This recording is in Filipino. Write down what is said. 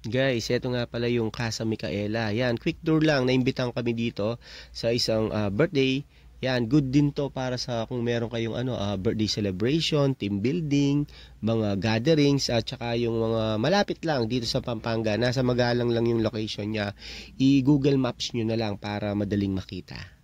Guys, ito nga pala yung Casa Micaela. Yan, quick tour lang. Naimbitang kami dito sa isang uh, birthday. Yan, good din to para sa kung meron kayong ano, uh, birthday celebration, team building, mga gatherings, at saka yung mga malapit lang dito sa Pampanga. Nasa Magalang lang yung location niya. I-Google Maps nyo na lang para madaling makita.